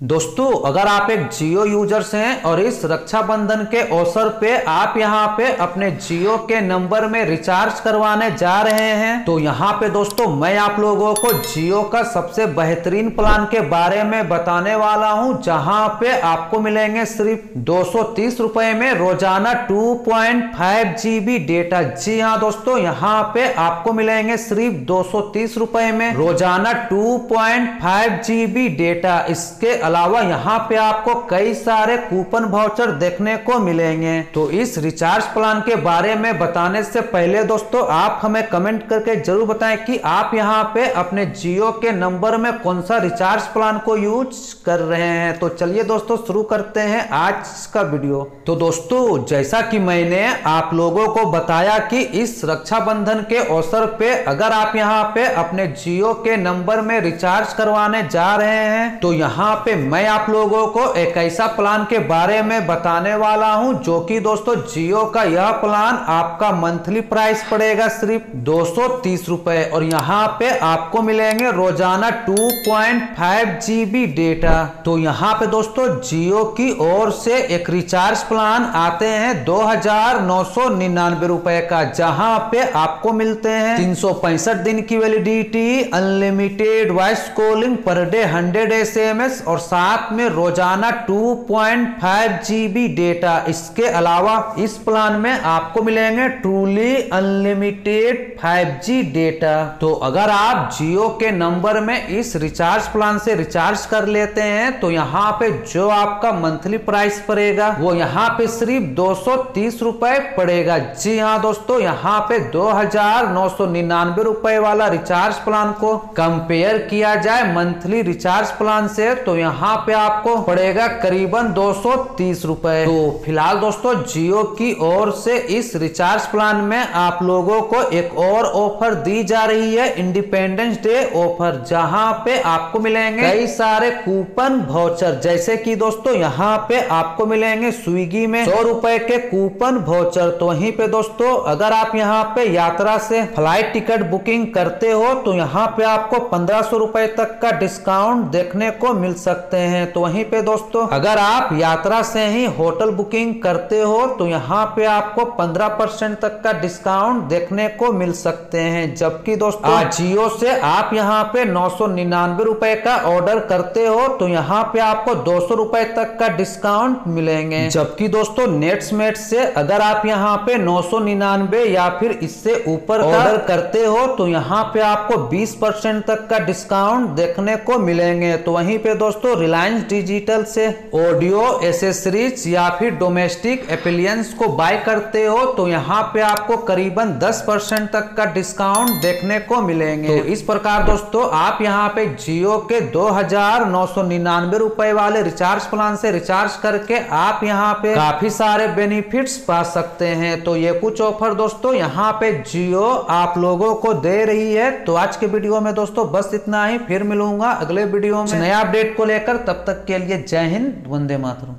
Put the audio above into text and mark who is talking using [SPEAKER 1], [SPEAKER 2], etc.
[SPEAKER 1] दोस्तों, अगर आप एक जियो यूज़र्स हैं और इस रक्षाबंधन के अवसर पे आप यहाँ पे अपने जियो के नंबर में रिचार्ज करवाने जा रहे हैं तो यहाँ पे दोस्तों मैं आप लोगों को जियो का सबसे बेहतरीन प्लान के बारे में बताने वाला हूँ, जहाँ पे आपको मिलेंगे सिर्फ़ दो रुपए में रोज़ाना 2.5 जीबी डेटा। जी हाँ दोस्तों, यहाँ पे आपको मिलेंगे सिर्फ़ दो रुपए में रोज़ाना 2.5 जीबी डेटा। इसके अलावा यहाँ पे आपको कई सारे कूपन वाउचर देखने को मिलेंगे। तो इस रिचार्ज प्लान के बारे में बताने से पहले दोस्तों, आप हमें कमेंट करके ज़रूर बताएँ कि आप यहाँ पे अपने जियो के नंबर में कौन सा रिचार्ज प्लान को यूज़ कर रहे हैं। तो चलिए दोस्तों, शुरू करते हैं आज का वीडियो तो दोस्तों, जैसा कि मैंने आप लोगों को बताया कि इस रक्षाबंधन के अवसर पे अगर आप यहाँ पे अपने जियो के नंबर में रिचार्ज करवाने जा रहे हैं तो यहाँ पे मैं आप लोगों को एक ऐसा प्लान के बारे में बताने वाला हूँ, जो कि दोस्तों जियो का यह प्लान आपका मंथली प्राइस पड़ेगा सिर्फ़ दो रुपए, और यहाँ पे आपको मिलेंगे रोज़ाना 2.5 जीबी डेटा तो यहाँ पे दोस्तों जियो की ओर से एक रिचार्ज प्लान आते हैं दो हज़ार नौ सौ निन्यानवे रुपए का, जहाँ पे आपको मिलते हैं तीन सौ पैंसठ दिन की validity unlimited voice calling per day hundred S और साथ में रोज़ाना 2.5 जीबी डेटा इसके अलावा इस प्लान में आपको मिलेंगे ट्रूली अनलिमिटेड 5G डेटा तो अगर आप जियो के नंबर में इस रिचार्ज प्लान से रिचार्ज कर लेते हैं तो यहाँ पे जो आपका मंथली प्राइस पड़ेगा, वो यहाँ पे सिर्फ़ दो रुपए पड़ेगा। जी हाँ दोस्तों, यहाँ पे दो हज़ार नौ सौ निन्यानवे रुपए वाला रिचार्ज प्लान को कंपेयर किया जाए मंथली रिचार्ज प्लान से तो यहाँ यहाँ पे आपको पड़ेगा करीबन दो सौ तीस रुपए। तो फ़िलहाल दोस्तों, जियो की ओर से इस रिचार्ज प्लान में आप लोगों को एक और ऑफ़र दी जा रही है, इंडिपेंडेंस डे ऑफ़र, जहाँ पे आपको मिलेंगे कई सारे कूपन भाउचर जैसे कि दोस्तों, यहाँ पे आपको मिलेंगे स्विगी में सौ रुपए के कूपन वाउचर। तो वहीं पे दोस्तों, अगर आप यहाँ पे यात्रा से फ़्लाइट टिकट बुकिंग करते हो तो यहाँ पे आपको पंद्रह सौ तक का डिस्काउंट देखने को मिल सकते सकते हैं तो वहीं पे दोस्तों अगर आप यात्रा से ही होटल बुकिंग करते हो तो यहाँ पे आपको 15 परसेंट तक का डिस्काउंट देखने को मिल सकते हैं। जबकि दोस्तों जियो से आप यहाँ पे नौ सौ निन्यानवे रुपए का ऑर्डर करते हो तो यहाँ पे आपको दो सौ रुपए तक का डिस्काउंट मिलेंगे। जबकि दोस्तों नेट्समेट से अगर आप यहाँ पे नौ सौ निन्यानवे या फिर इससे ऊपर ऑर्डर करते हो तो यहाँ पे आपको बीस परसेंट तक का डिस्काउंट देखने को मिलेंगे। तो वहीं पे दोस्तों रिलायंस डिजिटल से ऑडियो एसेसरीज या फिर डोमेस्टिक एप्लियंस को बाय करते हो तो यहाँ पे आपको करीबन 10 परसेंट तक का डिस्काउंट देखने को मिलेंगे। तो इस प्रकार दोस्तों, आप यहाँ पे जियो के दो हज़ार नौ सौ निन्यानवे रुपए वाले रिचार्ज प्लान से रिचार्ज करके आप यहाँ पे काफ़ी सारे बेनिफिट्स पा सकते हैं। तो ये कुछ ऑफ़र दोस्तों, यहाँ पे जियो आप लोगों को दे रही है। तो आज के वीडियो में दोस्तों, बस इतना ही। फिर मिलूँगा अगले वीडियो में। नया अपडेट को लेकर। तब तक के लिए जय हिंद वंदे मातरम।